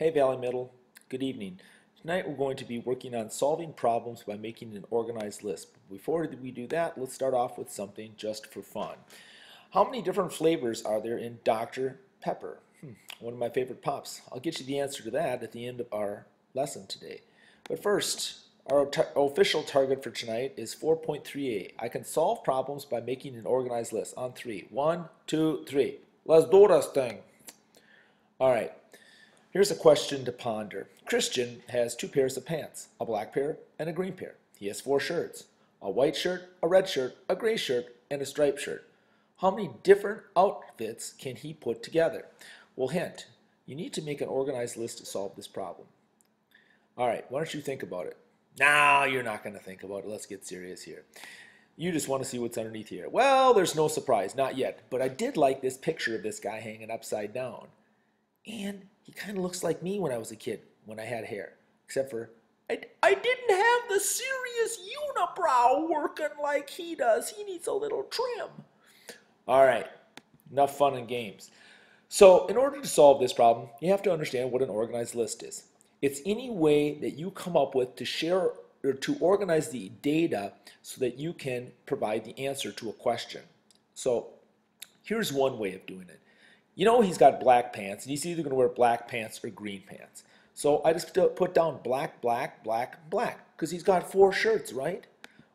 Hey Valley Middle, good evening. Tonight we're going to be working on solving problems by making an organized list. Before we do that, let's start off with something just for fun. How many different flavors are there in Dr. Pepper? Hmm, one of my favorite pops. I'll get you the answer to that at the end of our lesson today. But first, our official target for tonight is 4.3A. I can solve problems by making an organized list on three. One, two, three. Let's do this thing. All right. Here's a question to ponder. Christian has two pairs of pants, a black pair and a green pair. He has four shirts, a white shirt, a red shirt, a gray shirt, and a striped shirt. How many different outfits can he put together? Well, hint, you need to make an organized list to solve this problem. All right, why don't you think about it? No, you're not going to think about it. Let's get serious here. You just want to see what's underneath here. Well, there's no surprise, not yet. But I did like this picture of this guy hanging upside down. And he kind of looks like me when I was a kid, when I had hair. Except for, I, I didn't have the serious unibrow working like he does. He needs a little trim. All right, enough fun and games. So in order to solve this problem, you have to understand what an organized list is. It's any way that you come up with to share or to organize the data so that you can provide the answer to a question. So here's one way of doing it. You know he's got black pants, and he's either going to wear black pants or green pants. So I just put down black, black, black, black, because he's got four shirts, right?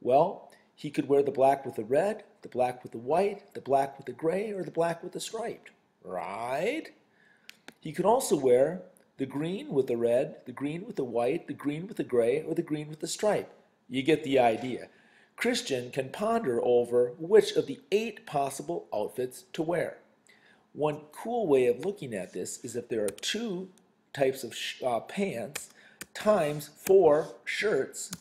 Well, he could wear the black with the red, the black with the white, the black with the gray, or the black with the striped, right? He could also wear the green with the red, the green with the white, the green with the gray, or the green with the stripe. You get the idea. Christian can ponder over which of the eight possible outfits to wear. One cool way of looking at this is if there are two types of uh, pants times four shirts,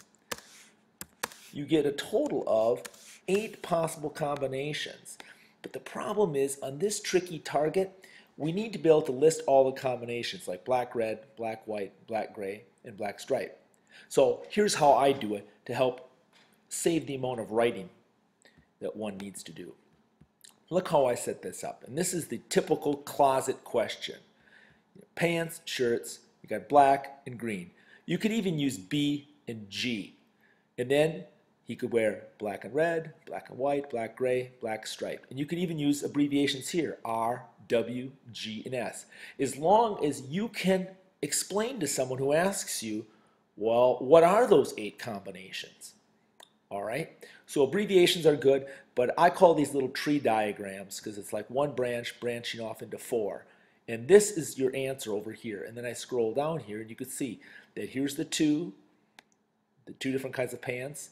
you get a total of eight possible combinations. But the problem is on this tricky target, we need to be able to list all the combinations like black, red, black, white, black, gray, and black stripe. So here's how I do it to help save the amount of writing that one needs to do. Look how I set this up. And this is the typical closet question. Pants, shirts, you got black and green. You could even use B and G. And then he could wear black and red, black and white, black gray, black stripe. And you could even use abbreviations here, R, W, G, and S. As long as you can explain to someone who asks you, well, what are those eight combinations? All right, so abbreviations are good, but I call these little tree diagrams because it's like one branch branching off into four. And this is your answer over here. And then I scroll down here and you can see that here's the two, the two different kinds of pants,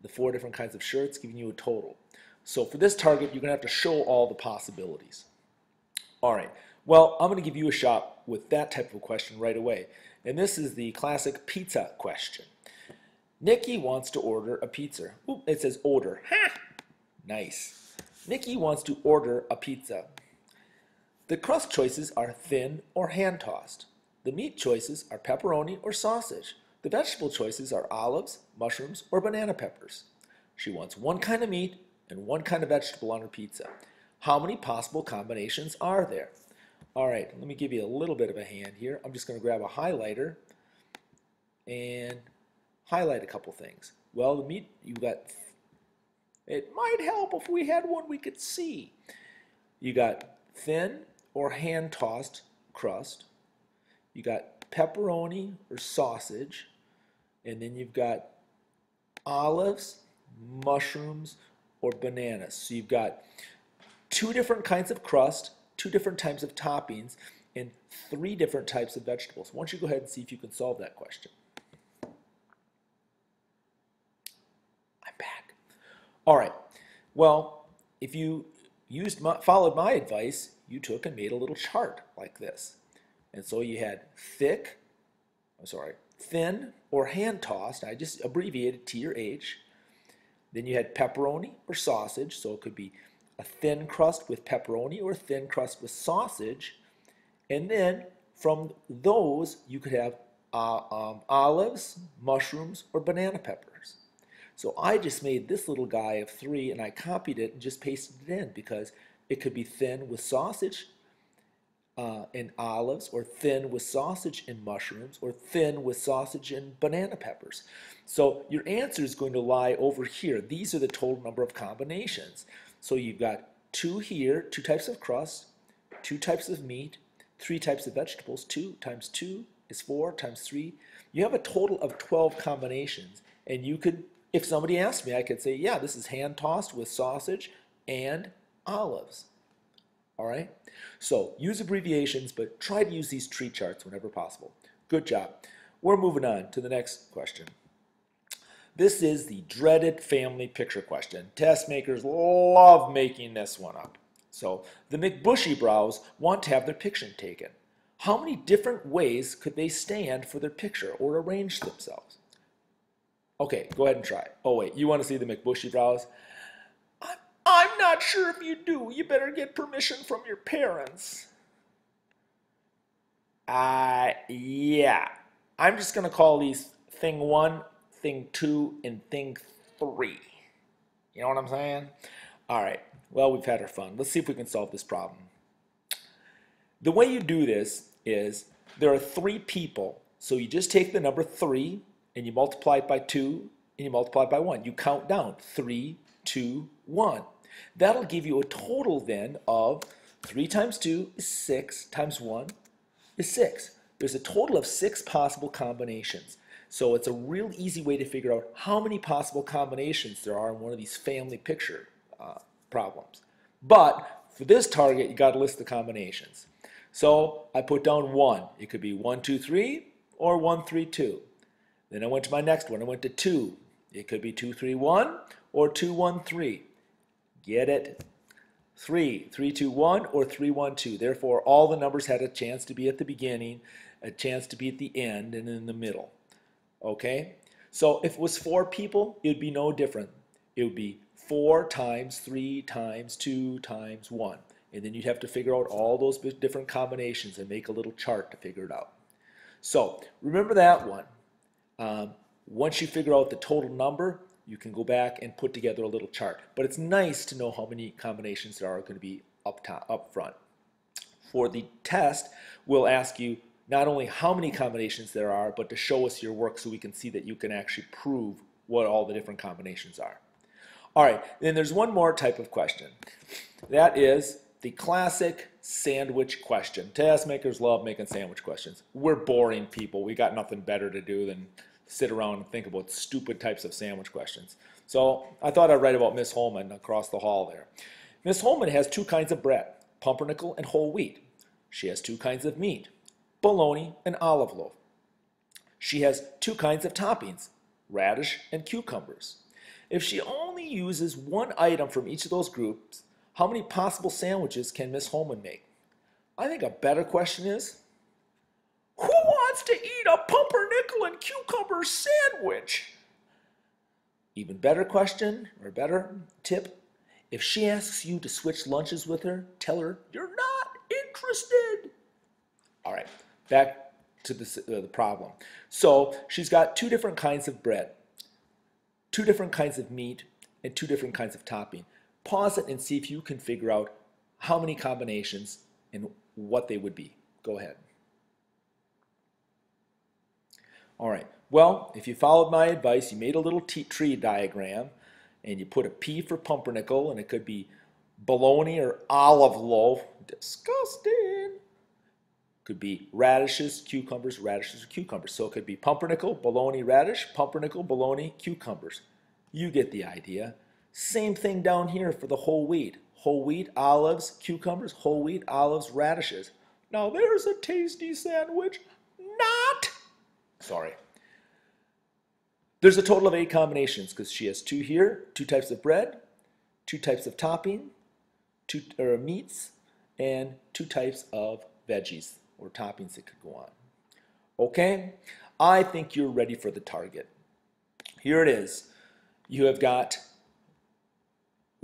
the four different kinds of shirts, giving you a total. So for this target, you're going to have to show all the possibilities. All right, well, I'm going to give you a shot with that type of question right away. And this is the classic pizza question. Nikki wants to order a pizza. Ooh, it says order. Ha! Nice. Nikki wants to order a pizza. The crust choices are thin or hand tossed. The meat choices are pepperoni or sausage. The vegetable choices are olives, mushrooms, or banana peppers. She wants one kind of meat and one kind of vegetable on her pizza. How many possible combinations are there? All right, let me give you a little bit of a hand here. I'm just going to grab a highlighter and highlight a couple things. Well, the meat, you got, it might help if we had one we could see. You got thin or hand-tossed crust. You got pepperoni or sausage. And then you've got olives, mushrooms, or bananas. So you've got two different kinds of crust, two different types of toppings, and three different types of vegetables. Why don't you go ahead and see if you can solve that question. I'm back. All right. Well, if you used my, followed my advice, you took and made a little chart like this. And so you had thick, I'm sorry, thin or hand tossed. I just abbreviated T or H. Then you had pepperoni or sausage, so it could be a thin crust with pepperoni or a thin crust with sausage. And then from those, you could have uh, um, olives, mushrooms, or banana peppers. So I just made this little guy of three and I copied it and just pasted it in because it could be thin with sausage, uh, and olives, or thin with sausage and mushrooms, or thin with sausage and banana peppers. So your answer is going to lie over here. These are the total number of combinations. So you've got two here, two types of crust, two types of meat, three types of vegetables. Two times two is four times three. You have a total of 12 combinations. And you could, if somebody asked me, I could say, yeah, this is hand tossed with sausage and olives. All right? So use abbreviations, but try to use these tree charts whenever possible. Good job. We're moving on to the next question. This is the dreaded family picture question. Test makers love making this one up. So the McBushy want to have their picture taken. How many different ways could they stand for their picture or arrange themselves? Okay, go ahead and try. Oh wait, you want to see the McBushy brows? I'm, I'm not sure if you do. You better get permission from your parents. Uh, yeah. I'm just going to call these thing one, thing two, and thing three. You know what I'm saying? All right. Well, we've had our fun. Let's see if we can solve this problem. The way you do this is there are three people. So you just take the number three and you multiply it by 2, and you multiply it by 1. You count down three, two, one. That'll give you a total then of 3 times 2 is 6 times 1 is 6. There's a total of 6 possible combinations. So it's a real easy way to figure out how many possible combinations there are in one of these family picture uh, problems. But for this target, you got to list the combinations. So I put down 1. It could be 1, 2, 3 or 1, 3, 2. Then I went to my next one. I went to 2. It could be 231 or 213. Get it? 3, 321 or 312. Therefore, all the numbers had a chance to be at the beginning, a chance to be at the end, and in the middle. Okay? So if it was four people, it would be no different. It would be 4 times 3 times 2 times 1. And then you'd have to figure out all those different combinations and make a little chart to figure it out. So remember that one. Um, once you figure out the total number, you can go back and put together a little chart. But it's nice to know how many combinations there are going to be up, top, up front. For the test, we'll ask you not only how many combinations there are, but to show us your work so we can see that you can actually prove what all the different combinations are. All right, then there's one more type of question. That is the classic sandwich question. Test makers love making sandwich questions. We're boring people. We got nothing better to do than sit around and think about stupid types of sandwich questions. So I thought I'd write about Miss Holman across the hall there. Miss Holman has two kinds of bread, pumpernickel and whole wheat. She has two kinds of meat, bologna and olive loaf. She has two kinds of toppings, radish and cucumbers. If she only uses one item from each of those groups, how many possible sandwiches can Miss Holman make? I think a better question is, who wants to eat a pumpernickel and cucumber sandwich? Even better question, or better tip, if she asks you to switch lunches with her, tell her you're not interested. All right, back to the, uh, the problem. So she's got two different kinds of bread, two different kinds of meat, and two different kinds of topping pause it and see if you can figure out how many combinations and what they would be. Go ahead. All right, well, if you followed my advice, you made a little tree diagram and you put a P for pumpernickel and it could be bologna or olive loaf. Disgusting. Could be radishes, cucumbers, radishes, or cucumbers. So it could be pumpernickel, bologna, radish, pumpernickel, bologna, cucumbers. You get the idea. Same thing down here for the whole wheat. Whole wheat, olives, cucumbers, whole wheat, olives, radishes. Now there's a tasty sandwich. Not. Sorry. There's a total of eight combinations because she has two here, two types of bread, two types of topping, two meats, and two types of veggies or toppings that could go on. Okay, I think you're ready for the target. Here it is. You have got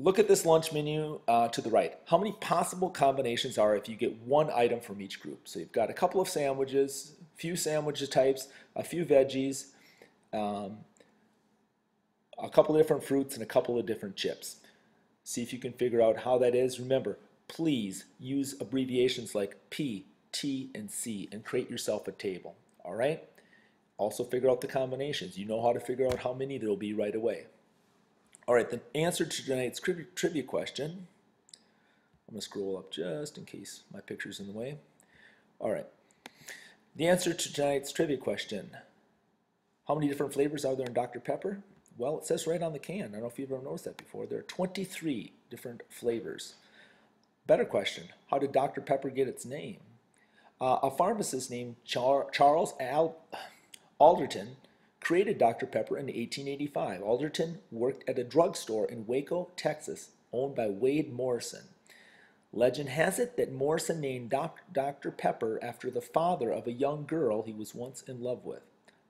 Look at this lunch menu uh, to the right. How many possible combinations are if you get one item from each group? So you've got a couple of sandwiches, a few sandwich types, a few veggies, um, a couple of different fruits, and a couple of different chips. See if you can figure out how that is. Remember, please use abbreviations like P, T, and C and create yourself a table. All right? Also figure out the combinations. You know how to figure out how many there will be right away. All right, the answer to tonight's trivia question. I'm going to scroll up just in case my picture's in the way. All right. The answer to tonight's trivia question. How many different flavors are there in Dr. Pepper? Well, it says right on the can. I don't know if you've ever noticed that before. There are 23 different flavors. Better question. How did Dr. Pepper get its name? Uh, a pharmacist named Char Charles Al Alderton created Dr. Pepper in 1885. Alderton worked at a drugstore in Waco, Texas, owned by Wade Morrison. Legend has it that Morrison named Doc Dr. Pepper after the father of a young girl he was once in love with.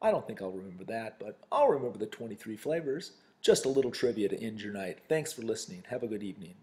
I don't think I'll remember that, but I'll remember the 23 flavors. Just a little trivia to end your night. Thanks for listening. Have a good evening.